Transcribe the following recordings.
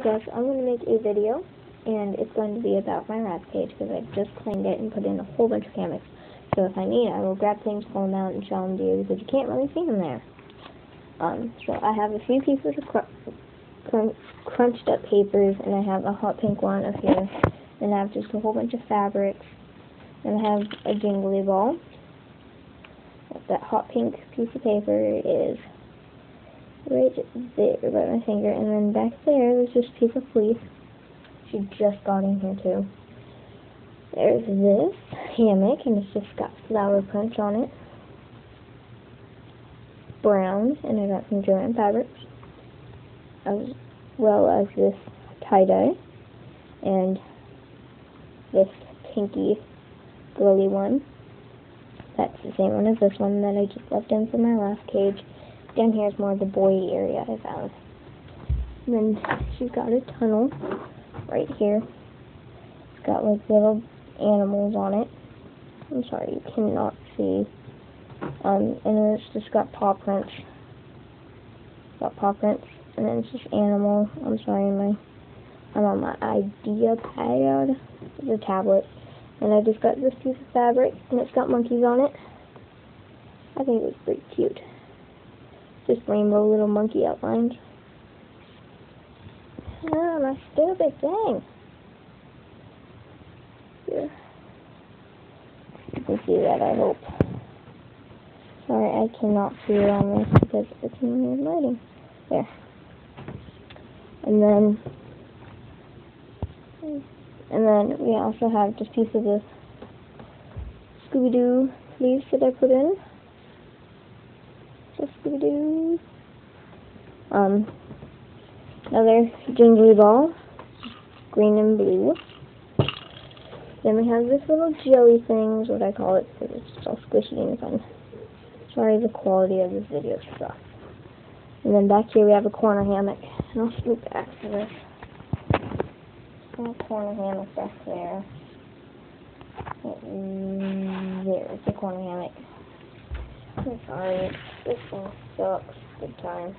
Hey guys, I'm going to make a video, and it's going to be about my wrap cage, because I just cleaned it and put in a whole bunch of hammocks. So if I need, I will grab things, pull them out, and show them to you, because you can't really see them there. Um, so I have a few pieces of cr cr crunched up papers, and I have a hot pink one up here, and I have just a whole bunch of fabrics, and I have a jingly ball. That hot pink piece of paper is right there by my finger, and then back there, there's a piece of fleece. She just got in here too. There's this hammock, and it's just got flower punch on it. Brown, and I got some Joann fabrics, as well as this tie-dye, and this pinky girly one. That's the same one as this one that I just left in for my last cage. Down here is more of the boy area I found. And then she's got a tunnel right here. It's got like little animals on it. I'm sorry, you cannot see. Um, and then it's just got paw prints. Got paw prints. And then it's just animal. I'm sorry, my I'm on my IdeaPad. It's a tablet. And I just got this piece of fabric and it's got monkeys on it. I think it was pretty cute. Just rainbow little monkey outlines. Oh, my stupid thing. Here. You can see that, I hope. Sorry, I cannot see it on this because it's in the lighting. There. And then, and then we also have just piece of this Scooby-Doo leaves that I put in. Scooby-Doo. Um, another jingly ball, green and blue. Then we have this little jelly thing, is what I call it, because it's all squishy and fun. Sorry, the quality of this video sucks. And then back here we have a corner hammock. And I'll scoot back for this. Corner hammock back there. There's the corner hammock. I'm sorry. This thing sucks big time.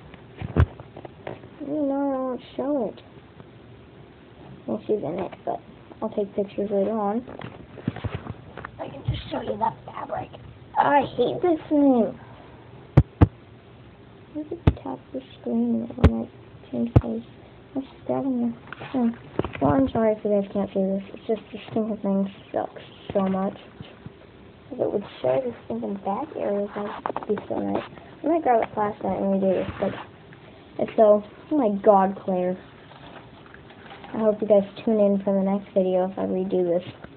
You know, I won't show it. Well, she's in it, but I'll take pictures later on. I can just show you that fabric. I hate this thing. Did you tap the screen when I change? What's that in there? Oh. Well, I'm sorry if you guys can't see this. It's just this thing sucks so much. If it would show the stinking back areas, that'd be so nice. I might grab a flashlight and redo this, but it's so, oh my god, Claire. I hope you guys tune in for the next video if I redo this.